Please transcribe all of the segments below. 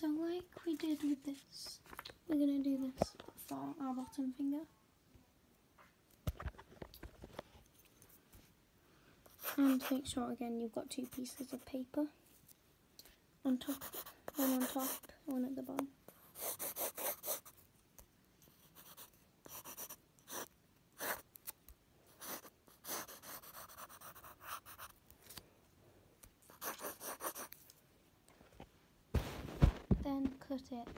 So like we did with this, we're to do this for our bottom finger. And make sure again you've got two pieces of paper on top, one on top, one at the bottom. Then cut it.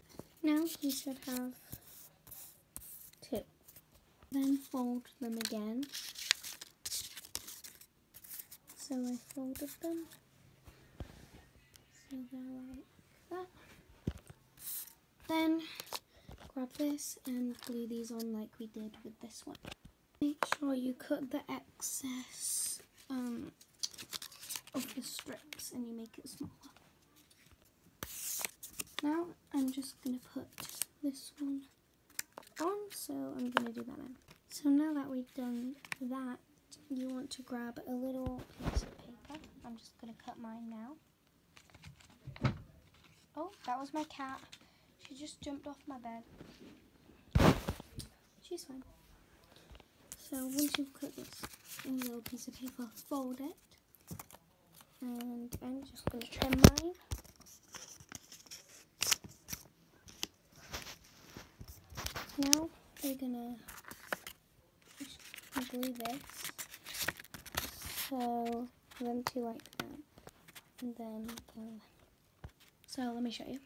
Now you should have two. Then fold them again. So I folded them. So they're like that. Then grab this and glue these on like we did with this one. Make sure you cut the excess um, of the strips and you make it smaller. Now I'm just going to put this one on, so I'm going to do that now. So now that we've done that, you want to grab a little piece of paper. I'm just going to cut mine now. Oh, that was my cat. She just jumped off my bed. She's fine. So once you've cut this little piece of paper, fold it. And I'm just going to trim mine. Now we're gonna glue this so them two like that, and then the. So let me show you.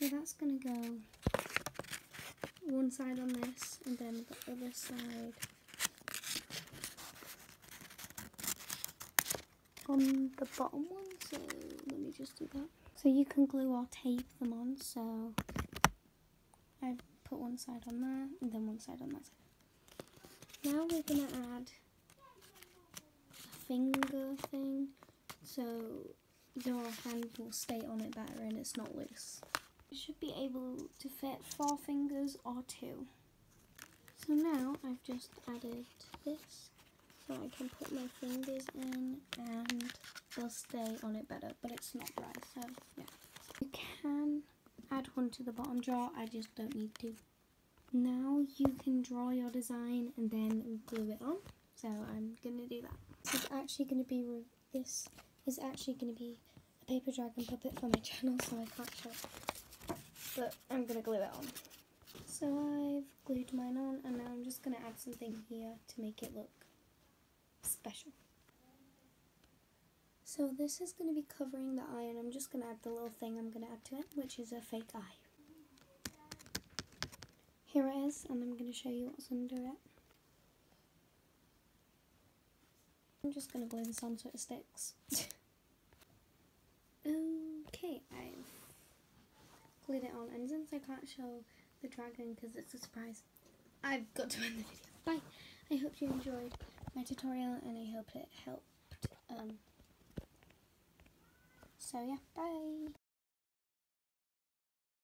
So that's gonna go one side on this and then the other side on the bottom one. So let me just do that. So you can glue or tape them on. So I've put one side on there and then one side on that side. Now we're gonna add a finger thing so your hand will stay on it better and it's not loose. Should be able to fit four fingers or two. So now I've just added this so I can put my fingers in and they'll stay on it better but it's not dry so yeah. You can add one to the bottom drawer, I just don't need to. Now you can draw your design and then glue it on so I'm going to do that. This is actually going to be, this is actually going to be a paper dragon puppet for my channel so I can't show but I'm going to glue it on. So I've glued mine on and now I'm just going to add something here to make it look special. So this is going to be covering the eye and I'm just going to add the little thing I'm going to add to it, which is a fake eye. Here it is and I'm going to show you what's under it. I'm just going to glue this on so it sticks. okay, I've glued it on and since I can't show the dragon because it's a surprise I've got to end the video. Bye! I hope you enjoyed my tutorial and I hope it helped. Um, so yeah, bye!